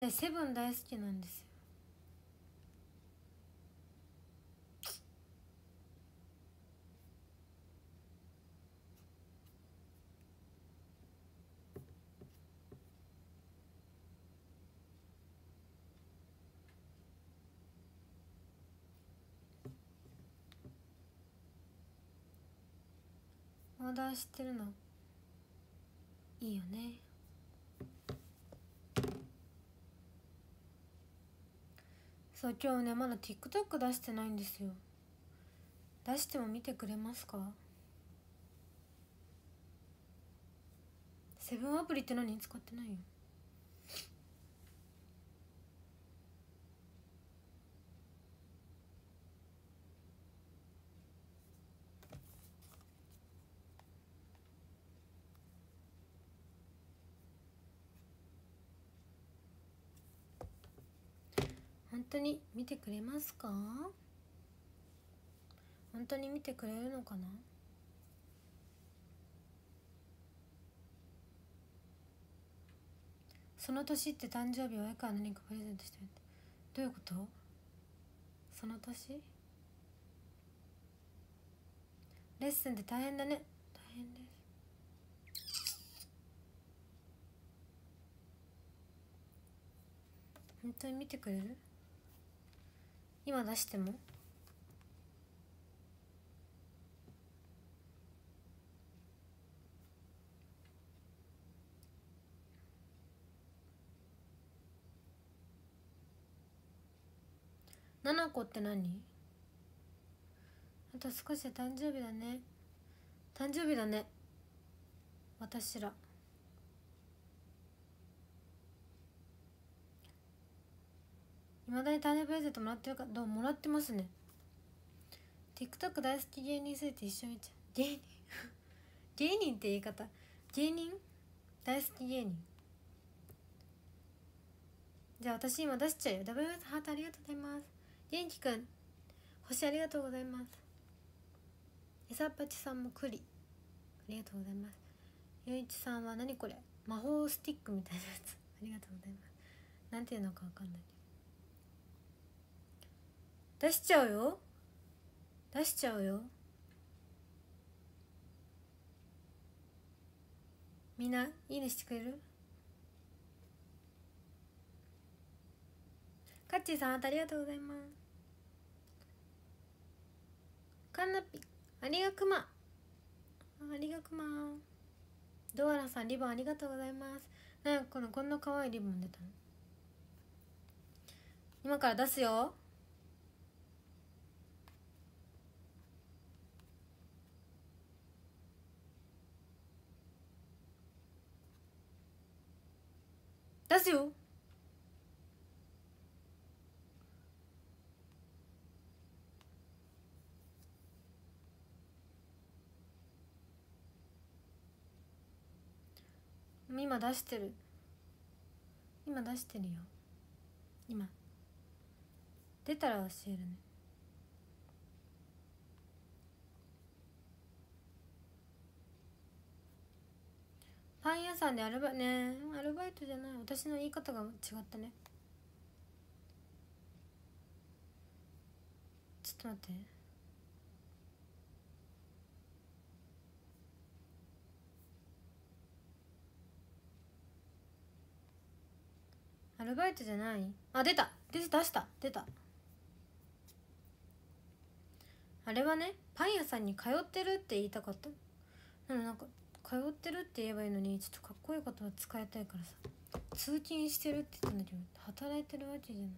でセブン大好きなんですよ。オーダーしてるのいいよね。そう今日ねまだ TikTok 出してないんですよ。出しても見てくれますか？セブンアプリって何？使ってないよ。当に見てくれますか？本当に見てくれるのかな？その年って誕生日親から何かプレゼントしてるってどういうこと？その年？レッスンって大変だね。大変です。本当に見てくれる？今出しても？7個って何？あと少しで誕生日だね。誕生日だね。私ら。いまだに誕生日プレゼントもらってるかどうもらってますね。TikTok 大好き芸人すぎて一緒に見ちゃう。芸人？芸人って言い方。芸人？大好き芸人。じゃあ私今出しちゃうよ。WS ハートありがとうございます。元気くん。星ありがとうございます。えさっぱちさんも栗ありがとうございます。ゆういちさんは何これ？魔法スティックみたいなやつ。ありがとうございます。なんていうのかわかんない。出しちゃうよ。出しちゃうよ。みんないいねしてくれる？カッチーさんありがとうございます。カンナピありがくま。ありがくま。ドアラさんリボンありがとうございます。なんかこのこんな可愛いリボン出たの。今から出すよ。出すよ今出してる。今出してるよ。今。出たら教えるね。パン屋さんでアルバイトね。アルバイトじゃない。私の言い方が違ったね。ちょっと待って。アルバイトじゃない？あ出た。出た出した。出た。あれはねパン屋さんに通ってるって言いたかった。なのなんか通ってるって言えばいいのにちょっとかっこいいことは使いたいからさ通勤してるって言ったんだけど働いてるわけじゃない。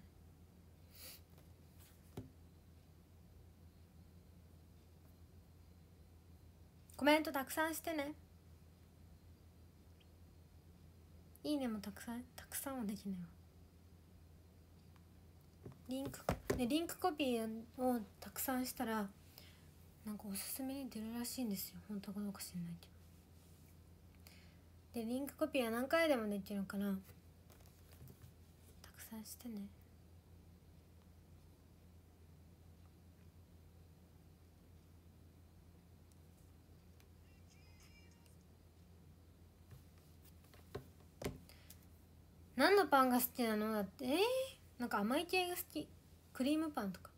コメントたくさんしてね。いいねもたくさんたくさんはできないわ。リンクねリンクコピーをたくさんしたらなんかおすすめに出るらしいんですよ。本当かどうか知らないけどでリンクコピーは何回でもできるのからたくさんしてね。何のパンが好きなの？だってえー、なんか甘い系が好き。クリームパンとか。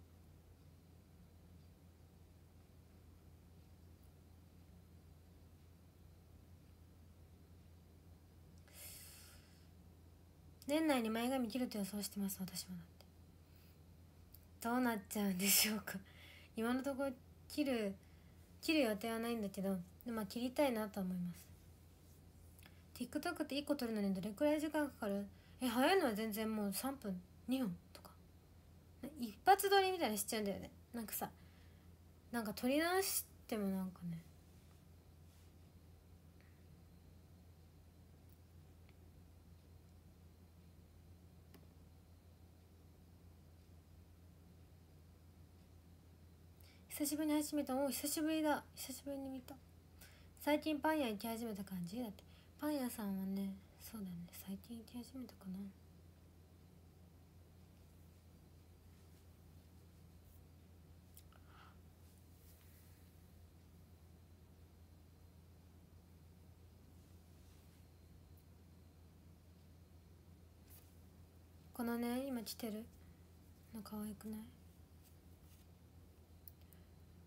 年内に前髪切ると予想してます私もだって。どうなっちゃうんでしょうか。今のところ切る切る予定はないんだけどでまあ切りたいなと思います。TikTok って1個撮るのにどれくらい時間かかる？え早いのは全然もう3分2分とか。一発撮りみたいなしちゃうんだよね。なんかさなんか撮り直してもなんかね。久しぶりに始めた。お久しぶりだ。久しぶりに見た。最近パン屋行き始めた感じだって。パン屋さんはねそうだね。最近行き始めたかな。このね今来てる。の可愛くない？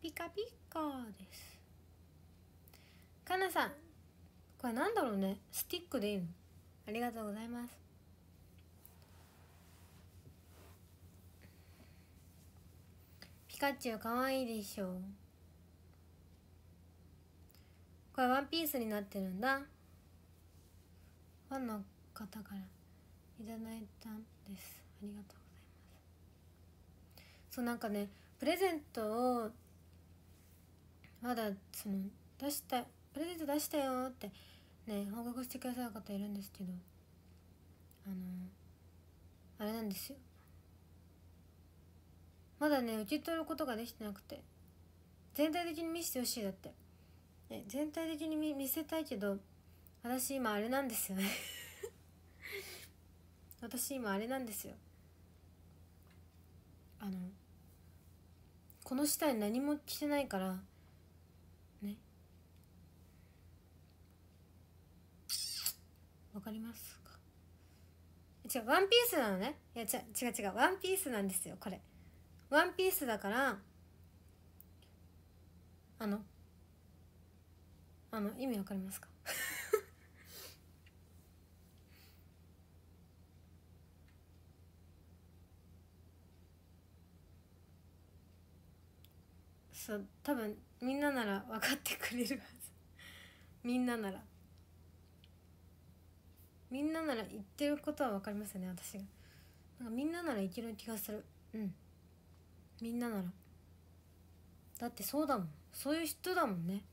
ピカピカです。かなさんこれなんだろうね。スティックでいいの？ありがとうございます。ピカチュウかわいいでしょこれワンピースになってるんだ。ファンの方からいただいたんです。ありがとうございます。そうなんかねプレゼントをまだその出したプレゼント出したよってね報告してくださる方いるんですけどあのあれなんですよ。まだね受け取ることができてなくて全体的に見せてほしいだって、ね、全体的に見見せたいけど私今あれなんですよね。私今あれなんですよ。あのこの下に何も着てないからわかりますか？違うワンピースなのね。いや違う違うワンピースなんですよこれ。ワンピースだからあのあの意味わかりますか？そう多分みんななら分かってくれるはず。みんななら。みんななら言ってることは分かりますよね私が。なんかみんなならいける気がする。うん。みんななら。だってそうだもん。そういう人だもんね。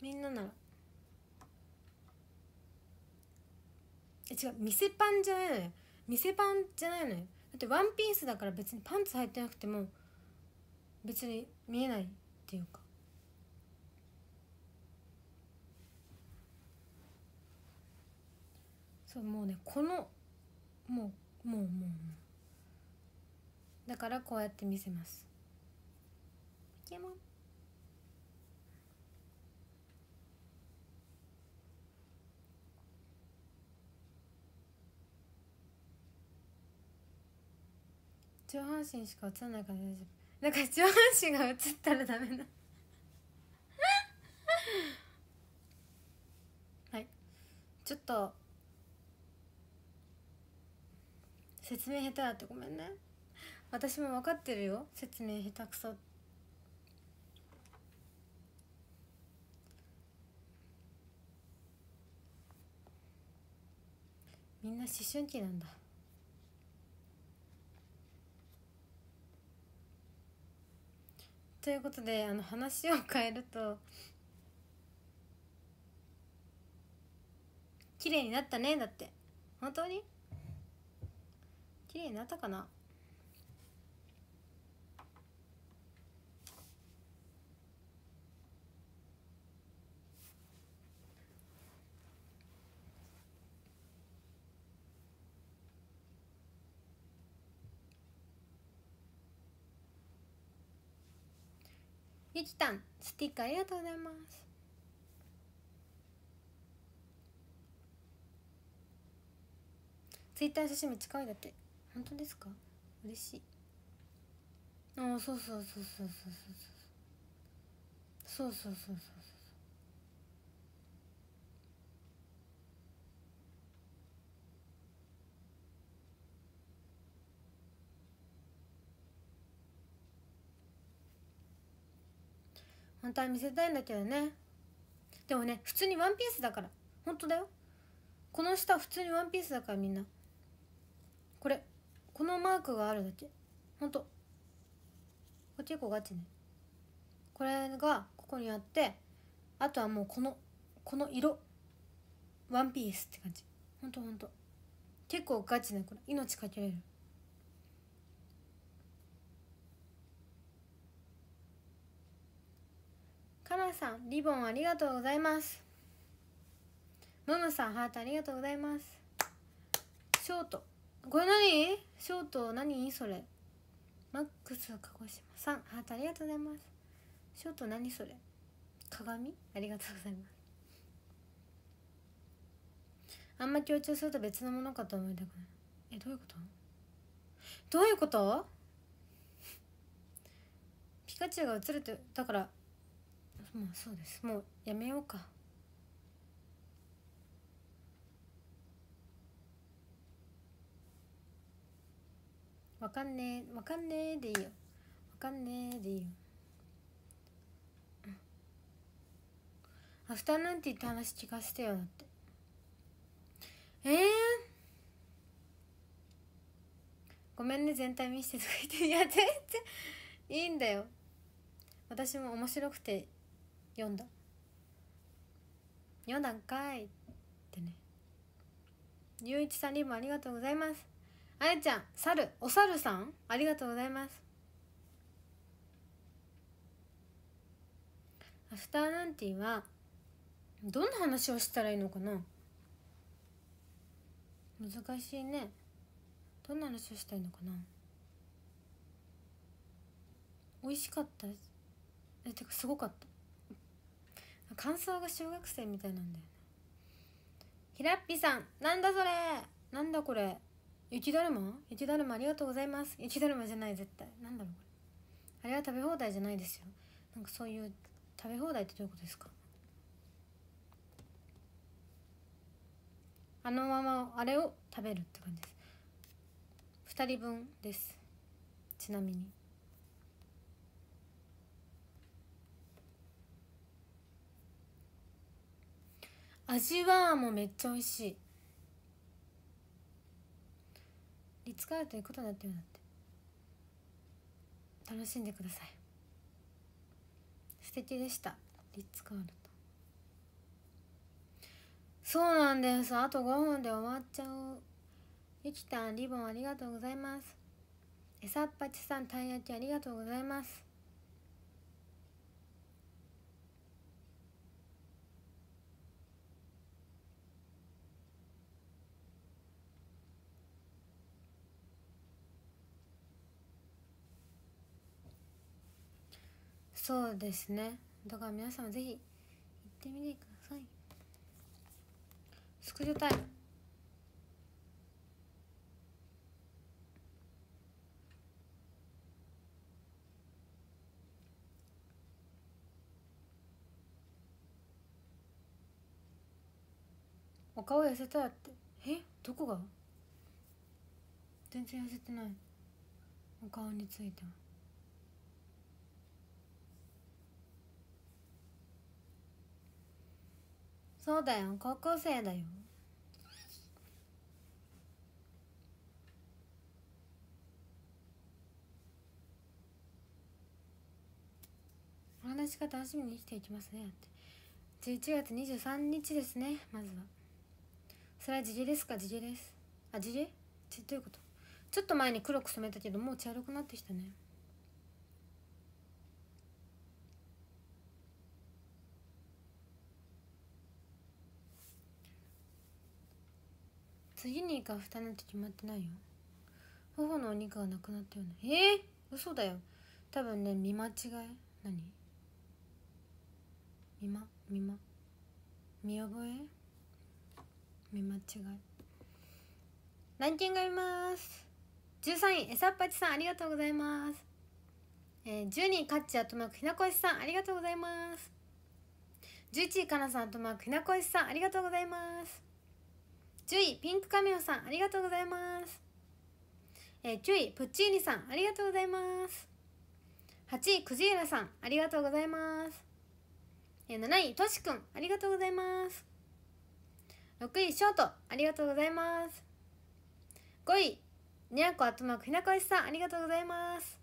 みんななら。え違う。店パンじゃないのよ。店パンじゃないのよ。だってワンピースだから別にパンツ履いてなくても別に見えないっていうか。そうもうねこのもうもうもう。もうだからこうやって見せます。ポケモン。上半身しか映らないから大丈夫。だから上半身が映ったらダメな。はい。ちょっと説明下手だってごめんね。私も分かってるよ。説明下手くそ。みんな思春期なんだ。ということであの話を変えると綺麗になったねだって。本当に？綺麗になったかな？ゆきたんスティッカーありがとうございます。ツイッター写真めっちゃ可愛いだって。本当ですか？嬉しい。ああそうそうそうそうそうそうそうそうそう。そうそう本当は見せたいんだけどね。でもね普通にワンピースだから。本当だよ。この下普通にワンピースだからみんな。これ。このマークがあるだけ。本当これ結構ガチね。これがここにあってあとはもうこのこの色。ワンピースって感じ。ほんとほんと。結構ガチねこれ。命かけれる。かなさんリボンありがとうございます。ムムさんハートありがとうございます。ショート。これ何？ショート何それ？マックス鹿児島さん。ハートありがとうございます。ショート何それ？鏡？ありがとうございます。あんま強調すると別のものかと思いたくないえどういうこと？どういうこと？ピカチュウが映るってだからまあそうです。もうやめようか。わかんねえわかんねえでいいよ。わかんねえでいいよ、アフタヌーンティーって話聞かせてよだって。ええー、ごめんね全体見せてとか言って。いや全然いいんだよ。私も面白くて読んだ。読んだんかいってね。ゆういちさんリボンありがとうございます。あやちゃん猿お猿さん？ありがとうございます。アフターナンティーはどんな話をしたらいいのかな？難しいね。どんな話をしたいのかな？美味しかった？えてかすごかった。感想が小学生みたいなんだよね。ひらっぴさんなんだそれ？なんだこれ？雪だるま雪だるまありがとうございます。雪だるまじゃない絶対。なんだろうこれ。あれは食べ放題じゃないですよ。なんかそういう食べ放題ってどういうことですか？あのままあれを食べるって感じです。2人分です。ちなみに。味はもうめっちゃ美味しい。リッツカールということになってるんだって。楽しんでください。素敵でした。リッツカールと。そうなんです。あと5分で終わっちゃう。ゆきたんリボンありがとうございます。えさっぱちさんたい焼きありがとうございます。そうですね。だから皆さんぜひ行ってみてください。スクショタイム。お顔痩せたって。え？どこが？全然痩せてない。お顔については。そうだよ。高校生だよ。お話が楽しみにしていきますね。って。11月23日ですね。まずは。それは地毛ですか？地毛です。あ地毛ちどういうこと？ちょっと前に黒く染めたけどもう茶色くなってきたね。次にか蓋なんて決まってないよ。頬のお肉がなくなったよね。えー、嘘だよ。多分ね見間違い？何？見ま見ま見覚え？見間違い？ランキング見ます。13位エサッパチさんありがとうございます。えー、12位カッチアトマークひなこしさんありがとうございます。11位かなさんとマークひなこしさんありがとうございます。10位ピンクカメオさんありがとうございます。えー、9位プッチーニさんありがとうございます。8位クジーラさんありがとうございます。えー、7位としくんありがとうございます。6位ショートありがとうございます。5位にゃこあとまくひなこしさんありがとうございます。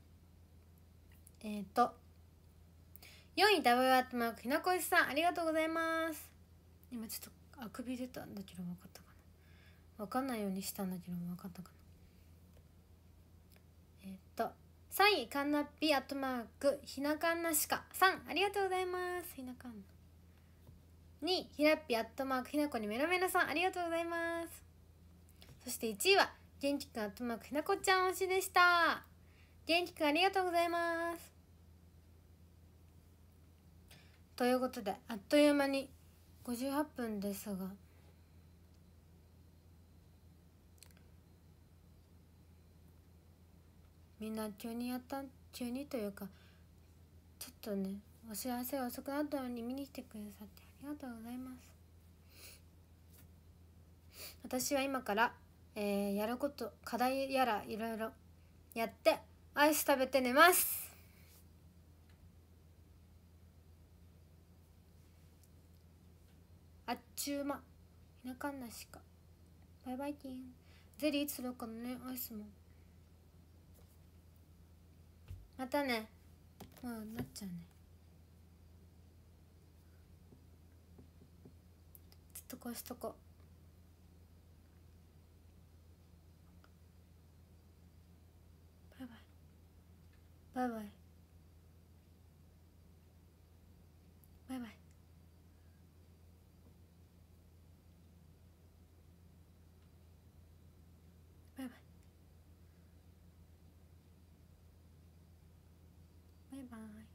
えっ、ー、と4位ダブルアットマークひなこしさんありがとうございます。今ちょっとあくび出たんだけど分かった。分かんないようにしたんだけど分かったかな。えっ、と3位カンナッピアットマークひなかんなしか。さんありがとうございます。ひなかんな2位ひらっぴアットマークひなこにメロメロさん。ありがとうございます。そして1位は元気くんアットマークひなこちゃん推しでした。元気くんありがとうございます。ということであっという間に58分ですが。みんな急にやった急にというかちょっとねお知らせが遅くなったのに見に来てくださってありがとうございます。私は今から、えー、やること課題やらいろいろやってアイス食べて寝ます。あっちゅうま田舎なしか。バイバイキン。ゼリーいつするかのねアイスも。またね。もうなっちゃうね。ちょっとこうしとこう。バイバイ。バイバイ。バイ